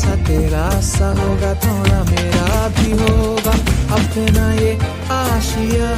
सा तेरा सा होगा थोड़ा मेरा भी होगा। अपना ये आशिया।